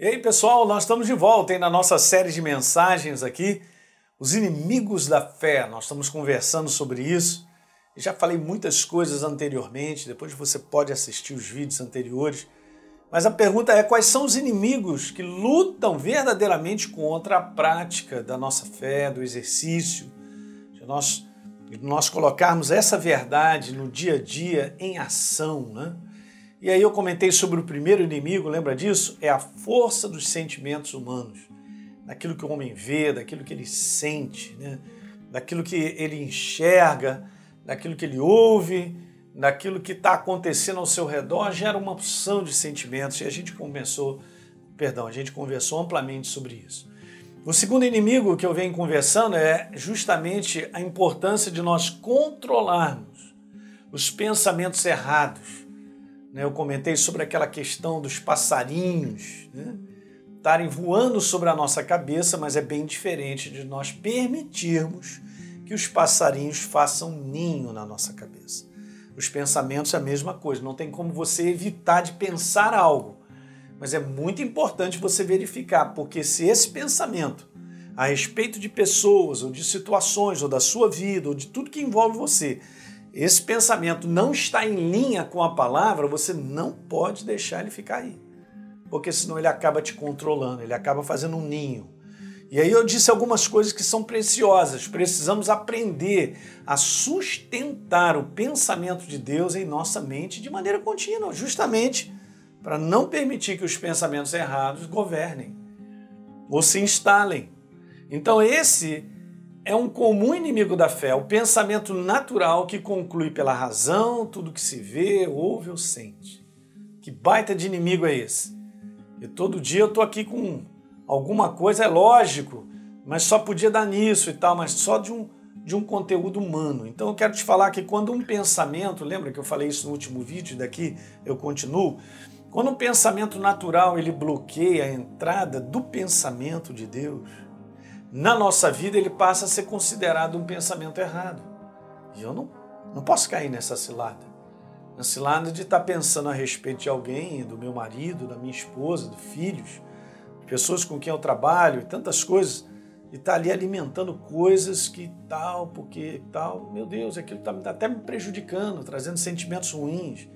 E aí, pessoal, nós estamos de volta aí na nossa série de mensagens aqui, os inimigos da fé. Nós estamos conversando sobre isso. Já falei muitas coisas anteriormente, depois você pode assistir os vídeos anteriores. Mas a pergunta é: quais são os inimigos que lutam verdadeiramente contra a prática da nossa fé, do exercício, de nós, de nós colocarmos essa verdade no dia a dia em ação, né? E aí eu comentei sobre o primeiro inimigo, lembra disso? É a força dos sentimentos humanos, daquilo que o homem vê, daquilo que ele sente, né? daquilo que ele enxerga, daquilo que ele ouve, daquilo que está acontecendo ao seu redor, gera uma opção de sentimentos. E a gente conversou, perdão, a gente conversou amplamente sobre isso. O segundo inimigo que eu venho conversando é justamente a importância de nós controlarmos os pensamentos errados? Eu comentei sobre aquela questão dos passarinhos né? estarem voando sobre a nossa cabeça, mas é bem diferente de nós permitirmos que os passarinhos façam ninho na nossa cabeça. Os pensamentos é a mesma coisa, não tem como você evitar de pensar algo, mas é muito importante você verificar, porque se esse pensamento a respeito de pessoas, ou de situações, ou da sua vida, ou de tudo que envolve você, esse pensamento não está em linha com a palavra, você não pode deixar ele ficar aí. Porque senão ele acaba te controlando, ele acaba fazendo um ninho. E aí eu disse algumas coisas que são preciosas. Precisamos aprender a sustentar o pensamento de Deus em nossa mente de maneira contínua, justamente para não permitir que os pensamentos errados governem ou se instalem. Então esse é um comum inimigo da fé, o pensamento natural que conclui pela razão tudo que se vê, ouve ou sente. Que baita de inimigo é esse? E todo dia eu tô aqui com alguma coisa, é lógico, mas só podia dar nisso e tal, mas só de um, de um conteúdo humano. Então eu quero te falar que quando um pensamento, lembra que eu falei isso no último vídeo, daqui eu continuo, quando um pensamento natural ele bloqueia a entrada do pensamento de Deus, na nossa vida ele passa a ser considerado um pensamento errado. E eu não, não posso cair nessa cilada. Na cilada de estar pensando a respeito de alguém, do meu marido, da minha esposa, dos filhos, pessoas com quem eu trabalho e tantas coisas, e estar ali alimentando coisas que tal, porque tal, meu Deus, aquilo está até me prejudicando, trazendo sentimentos ruins.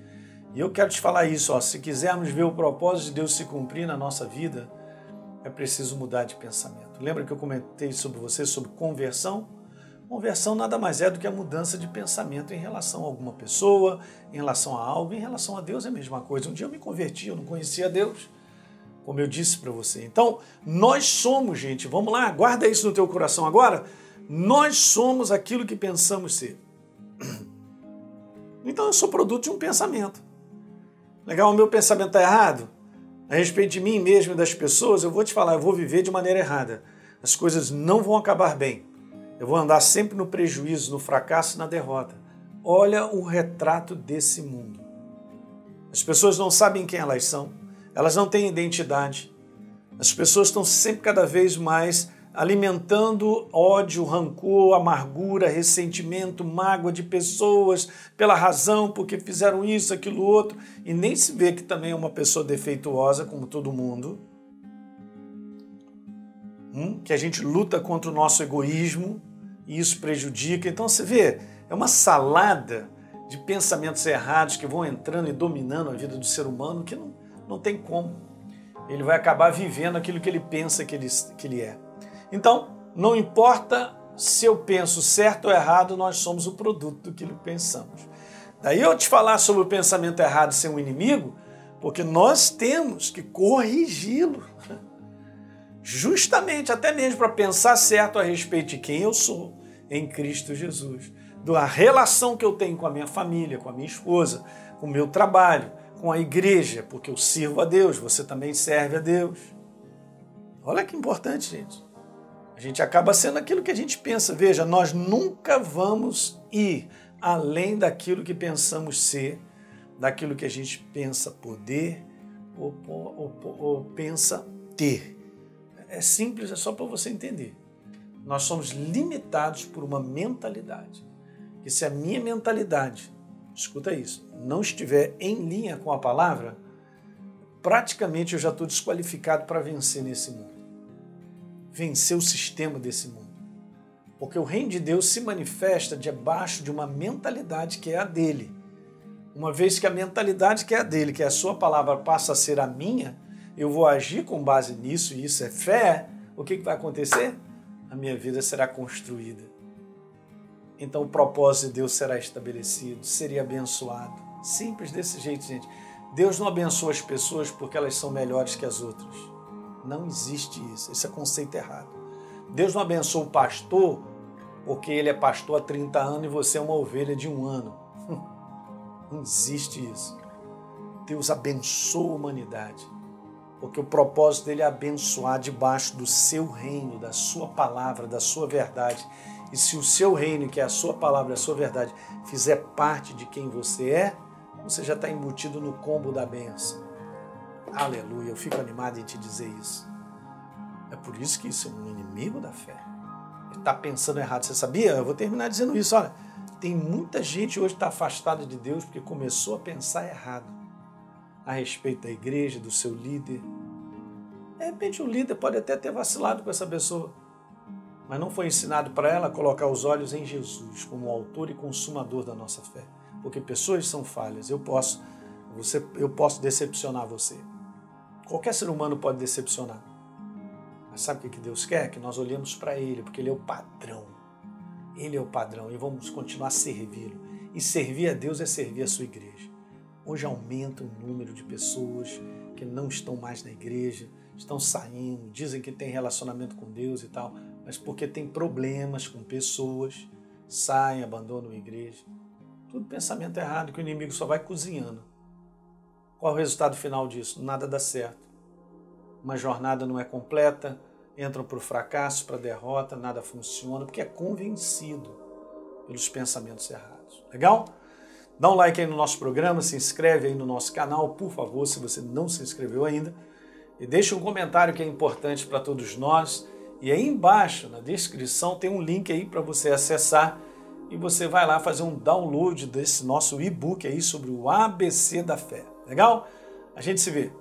E eu quero te falar isso, ó, se quisermos ver o propósito de Deus se cumprir na nossa vida, é preciso mudar de pensamento. Lembra que eu comentei sobre você sobre conversão? Conversão nada mais é do que a mudança de pensamento em relação a alguma pessoa, em relação a algo, em relação a Deus é a mesma coisa. Um dia eu me converti, eu não conhecia Deus, como eu disse para você. Então, nós somos, gente, vamos lá, guarda isso no teu coração agora. Nós somos aquilo que pensamos ser. Então eu sou produto de um pensamento. Legal, o meu pensamento está errado? A respeito de mim mesmo e das pessoas, eu vou te falar, eu vou viver de maneira errada. As coisas não vão acabar bem. Eu vou andar sempre no prejuízo, no fracasso, na derrota. Olha o retrato desse mundo. As pessoas não sabem quem elas são, elas não têm identidade. As pessoas estão sempre cada vez mais alimentando ódio, rancor, amargura, ressentimento, mágoa de pessoas pela razão, porque fizeram isso, aquilo, outro, e nem se vê que também é uma pessoa defeituosa, como todo mundo. Hum? Que a gente luta contra o nosso egoísmo e isso prejudica. Então você vê, é uma salada de pensamentos errados que vão entrando e dominando a vida do ser humano que não, não tem como. Ele vai acabar vivendo aquilo que ele pensa que ele, que ele é. Então, não importa se eu penso certo ou errado, nós somos o produto do que pensamos. Daí eu te falar sobre o pensamento errado ser um inimigo, porque nós temos que corrigi-lo. Justamente, até mesmo para pensar certo a respeito de quem eu sou em Cristo Jesus, da relação que eu tenho com a minha família, com a minha esposa, com o meu trabalho, com a igreja, porque eu sirvo a Deus, você também serve a Deus. Olha que importante, gente. A gente acaba sendo aquilo que a gente pensa. Veja, nós nunca vamos ir além daquilo que pensamos ser, daquilo que a gente pensa poder ou, ou, ou, ou pensa ter. É simples, é só para você entender. Nós somos limitados por uma mentalidade. E se a minha mentalidade, escuta isso, não estiver em linha com a palavra, praticamente eu já estou desqualificado para vencer nesse mundo. Vencer o sistema desse mundo. Porque o reino de Deus se manifesta debaixo de uma mentalidade que é a dele. Uma vez que a mentalidade que é a dele, que é a sua palavra, passa a ser a minha, eu vou agir com base nisso, e isso é fé, o que, que vai acontecer? A minha vida será construída. Então o propósito de Deus será estabelecido, seria abençoado. Simples desse jeito, gente. Deus não abençoa as pessoas porque elas são melhores que as outras. Não existe isso. Esse é conceito errado. Deus não abençoa o pastor porque ele é pastor há 30 anos e você é uma ovelha de um ano. Não existe isso. Deus abençoa a humanidade porque o propósito dele é abençoar debaixo do seu reino, da sua palavra, da sua verdade. E se o seu reino, que é a sua palavra, a sua verdade, fizer parte de quem você é, você já está embutido no combo da benção. Aleluia, eu fico animado em te dizer isso. É por isso que isso é um inimigo da fé. Ele está pensando errado. Você sabia? Eu vou terminar dizendo isso. Olha, tem muita gente hoje que está afastada de Deus porque começou a pensar errado a respeito da igreja, do seu líder. De repente o líder pode até ter vacilado com essa pessoa, mas não foi ensinado para ela colocar os olhos em Jesus como autor e consumador da nossa fé. Porque pessoas são falhas, eu posso, você, eu posso decepcionar você. Qualquer ser humano pode decepcionar. Mas sabe o que Deus quer? Que nós olhemos para Ele, porque Ele é o padrão. Ele é o padrão e vamos continuar a servi-lo. E servir a Deus é servir a sua igreja. Hoje aumenta o número de pessoas que não estão mais na igreja, estão saindo, dizem que tem relacionamento com Deus e tal, mas porque tem problemas com pessoas, saem, abandonam a igreja. Tudo pensamento errado que o inimigo só vai cozinhando. Qual o resultado final disso? Nada dá certo. Uma jornada não é completa, entram para o fracasso, para a derrota, nada funciona, porque é convencido pelos pensamentos errados. Legal? Dá um like aí no nosso programa, se inscreve aí no nosso canal, por favor, se você não se inscreveu ainda. E deixa um comentário que é importante para todos nós. E aí embaixo, na descrição, tem um link aí para você acessar e você vai lá fazer um download desse nosso e-book aí sobre o ABC da fé. Legal? A gente se vê.